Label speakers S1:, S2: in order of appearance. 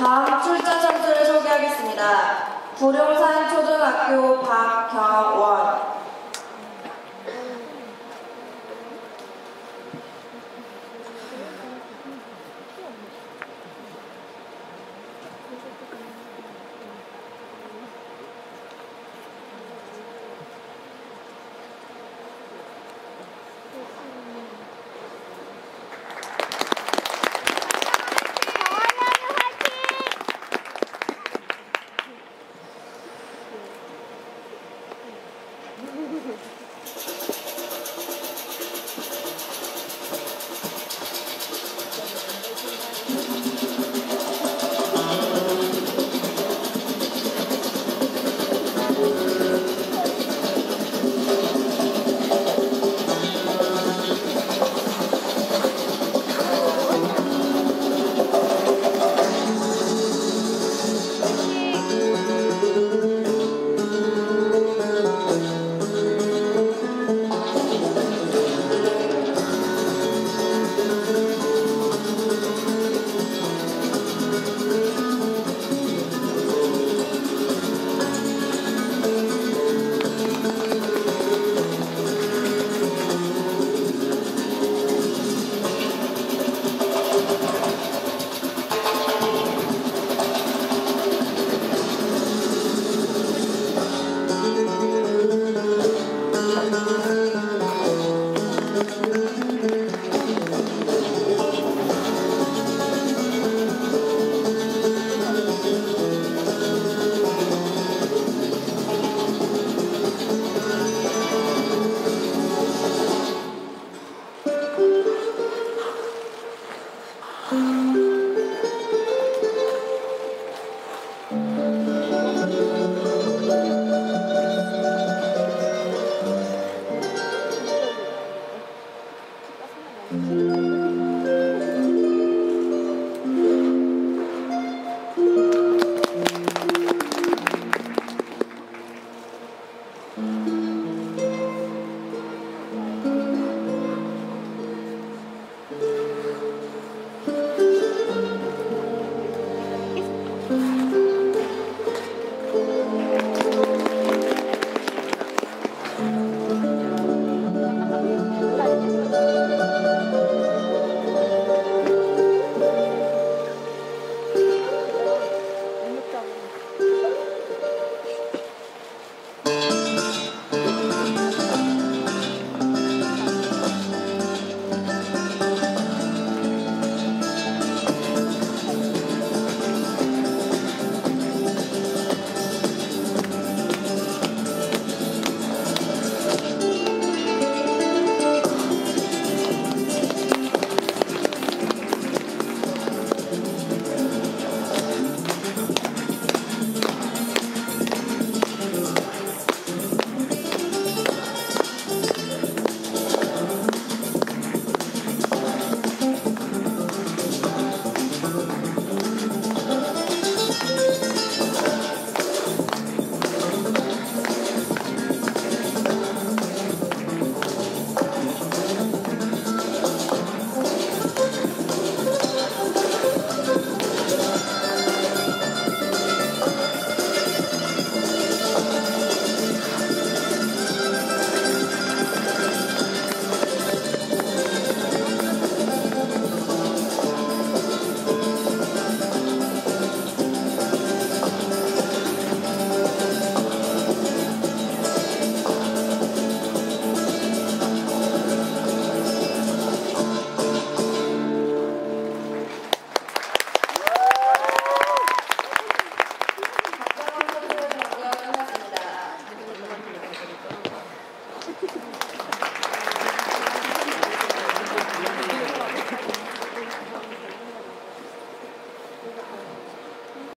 S1: 다음 출전 선수를 소개하겠습니다. 구룡산 초등학교 박경원